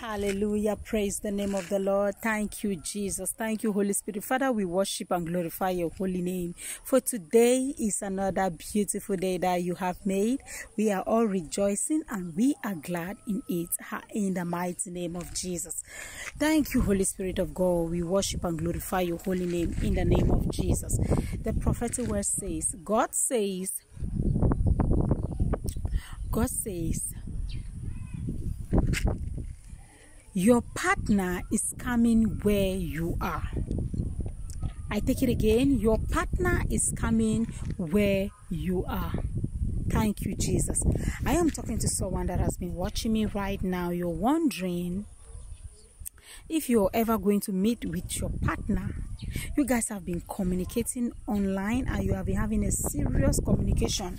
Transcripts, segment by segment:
Hallelujah. Praise the name of the Lord. Thank you, Jesus. Thank you, Holy Spirit. Father, we worship and glorify your holy name. For today is another beautiful day that you have made. We are all rejoicing and we are glad in it. In the mighty name of Jesus. Thank you, Holy Spirit of God. We worship and glorify your holy name in the name of Jesus. The prophetic word says, God says, God says, your partner is coming where you are. I take it again. Your partner is coming where you are. Thank you, Jesus. I am talking to someone that has been watching me right now. You're wondering if you're ever going to meet with your partner. You guys have been communicating online and you have been having a serious communication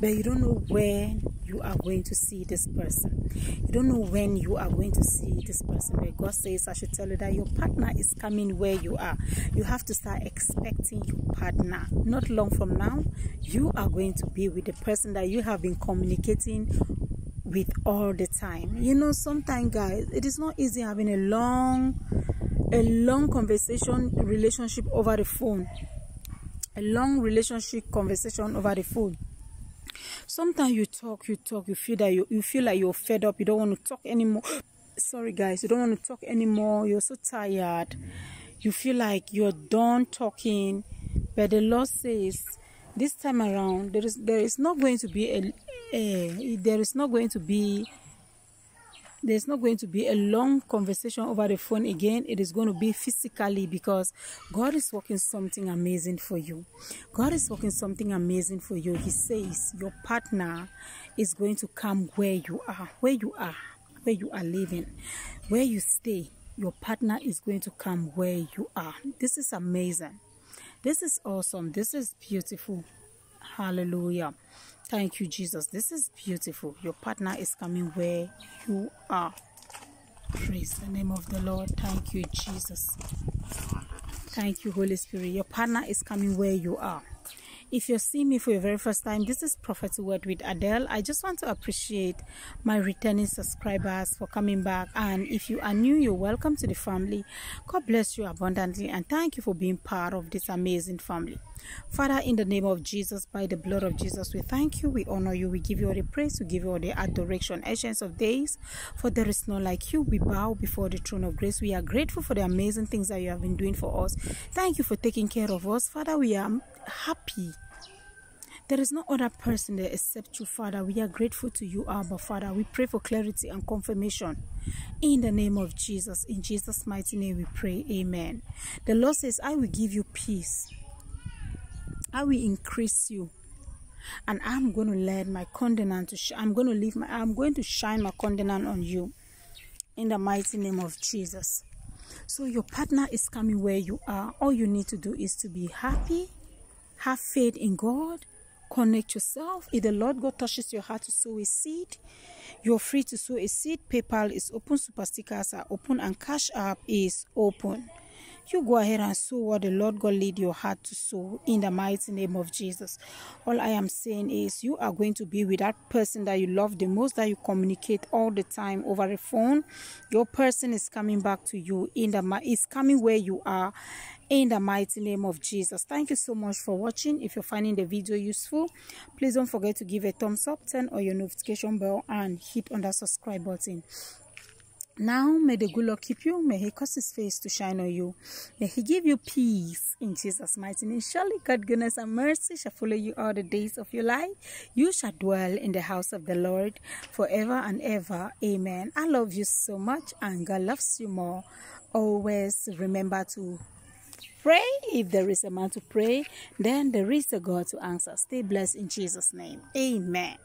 but you don't know when you are going to see this person. You don't know when you are going to see this person. But God says, I should tell you that your partner is coming where you are. You have to start expecting your partner. Not long from now, you are going to be with the person that you have been communicating with all the time. You know, sometimes, guys, it is not easy having a long, a long conversation relationship over the phone. A long relationship conversation over the phone sometimes you talk you talk you feel that you, you feel like you're fed up you don't want to talk anymore. Sorry guys you don't want to talk anymore you're so tired. You feel like you're done talking but the lord says this time around there is there is not going to be a, a there is not going to be there's not going to be a long conversation over the phone again. It is going to be physically because God is working something amazing for you. God is working something amazing for you. He says your partner is going to come where you are, where you are, where you are living, where you stay. Your partner is going to come where you are. This is amazing. This is awesome. This is beautiful. Hallelujah. Thank you, Jesus. This is beautiful. Your partner is coming where you are. Praise the name of the Lord. Thank you, Jesus. Thank you, Holy Spirit. Your partner is coming where you are. If you're seeing me for your very first time, this is Prophetic Word with Adel. I just want to appreciate my returning subscribers for coming back. And if you are new, you're welcome to the family. God bless you abundantly and thank you for being part of this amazing family. Father, in the name of Jesus, by the blood of Jesus, we thank you, we honor you, we give you all the praise, we give you all the adoration. Ancients of days, for there is none like you. We bow before the throne of grace. We are grateful for the amazing things that you have been doing for us. Thank you for taking care of us. Father, we are happy there is no other person there except you, Father. We are grateful to you, Abba, Father. We pray for clarity and confirmation in the name of Jesus. In Jesus' mighty name we pray. Amen. The Lord says, I will give you peace. I will increase you. And I'm going to let my countenance to sh- I'm going to leave my I'm going to shine my countenance on you in the mighty name of Jesus. So your partner is coming where you are. All you need to do is to be happy, have faith in God, connect yourself. If the Lord God touches your heart to sow a seed, you're free to sow a seed. PayPal is open, super stickers are open, and Cash App is open. You go ahead and sow what the Lord God lead your heart to sow in the mighty name of Jesus. All I am saying is you are going to be with that person that you love the most, that you communicate all the time over the phone. Your person is coming back to you in the is coming where you are in the mighty name of Jesus. Thank you so much for watching. If you're finding the video useful, please don't forget to give a thumbs up, turn on your notification bell and hit on that subscribe button. Now, may the good Lord keep you. May He cause His face to shine on you. May He give you peace in Jesus' mighty name. Surely, God, goodness, and mercy shall follow you all the days of your life. You shall dwell in the house of the Lord forever and ever. Amen. I love you so much, and God loves you more. Always remember to pray. If there is a man to pray, then there is a God to answer. Stay blessed in Jesus' name. Amen.